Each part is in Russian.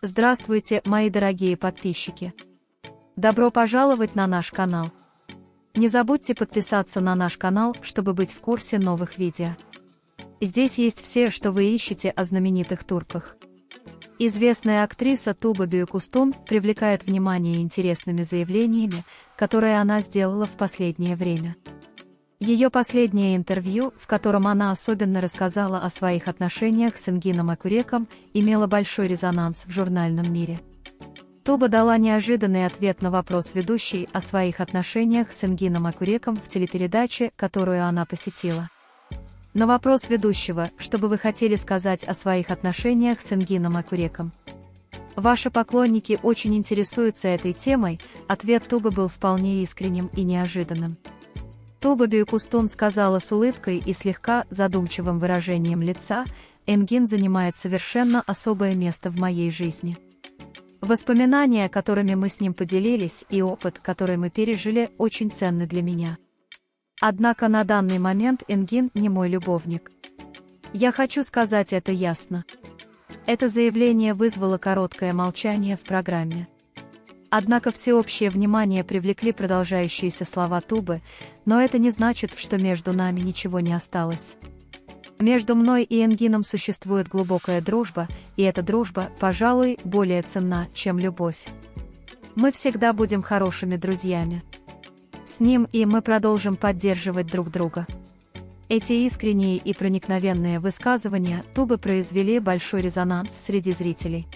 Здравствуйте, мои дорогие подписчики! Добро пожаловать на наш канал! Не забудьте подписаться на наш канал, чтобы быть в курсе новых видео. Здесь есть все, что вы ищете о знаменитых турках. Известная актриса Туба Бюйкустун привлекает внимание интересными заявлениями, которые она сделала в последнее время. Ее последнее интервью, в котором она особенно рассказала о своих отношениях с Ингином Акуреком, имело большой резонанс в журнальном мире. Туба дала неожиданный ответ на вопрос ведущей о своих отношениях с Ингином Акуреком в телепередаче, которую она посетила. На вопрос ведущего, что бы вы хотели сказать о своих отношениях с Ингином Акуреком. Ваши поклонники очень интересуются этой темой, ответ Тубы был вполне искренним и неожиданным. Туба Бюйкустун сказала с улыбкой и слегка задумчивым выражением лица, Энгин занимает совершенно особое место в моей жизни. Воспоминания, которыми мы с ним поделились, и опыт, который мы пережили, очень ценны для меня. Однако на данный момент Энгин не мой любовник. Я хочу сказать это ясно. Это заявление вызвало короткое молчание в программе. Однако всеобщее внимание привлекли продолжающиеся слова Тубы, но это не значит, что между нами ничего не осталось. Между мной и Энгином существует глубокая дружба, и эта дружба, пожалуй, более ценна, чем любовь. Мы всегда будем хорошими друзьями. С ним и мы продолжим поддерживать друг друга. Эти искренние и проникновенные высказывания Тубы произвели большой резонанс среди зрителей.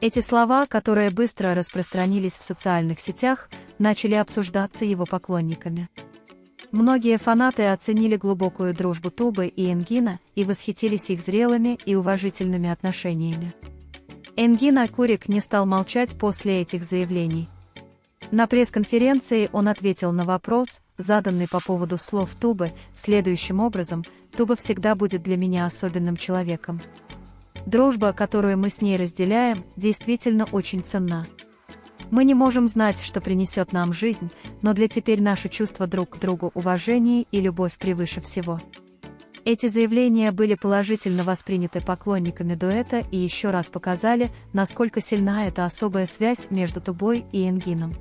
Эти слова, которые быстро распространились в социальных сетях, начали обсуждаться его поклонниками. Многие фанаты оценили глубокую дружбу Тубы и Энгина и восхитились их зрелыми и уважительными отношениями. Энгина Курик не стал молчать после этих заявлений. На пресс-конференции он ответил на вопрос, заданный по поводу слов Тубы, следующим образом, «Туба всегда будет для меня особенным человеком. Дружба, которую мы с ней разделяем, действительно очень ценна. Мы не можем знать, что принесет нам жизнь, но для теперь наше чувство друг к другу уважение и любовь превыше всего. Эти заявления были положительно восприняты поклонниками дуэта и еще раз показали, насколько сильна эта особая связь между Тубой и Энгином.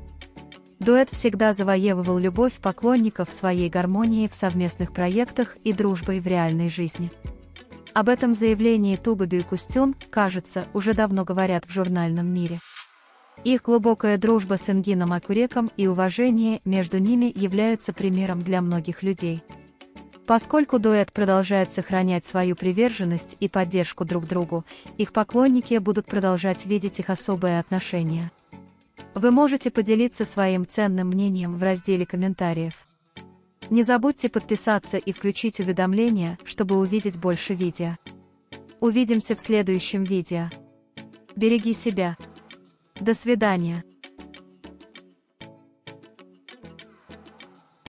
Дуэт всегда завоевывал любовь поклонников своей гармонией в совместных проектах и дружбой в реальной жизни. Об этом заявлении Тубаби и Кустюн, кажется, уже давно говорят в журнальном мире. Их глубокая дружба с Энгином Акуреком и уважение между ними являются примером для многих людей. Поскольку дуэт продолжает сохранять свою приверженность и поддержку друг другу, их поклонники будут продолжать видеть их особые отношения. Вы можете поделиться своим ценным мнением в разделе комментариев. Не забудьте подписаться и включить уведомления, чтобы увидеть больше видео. Увидимся в следующем видео. Береги себя. До свидания.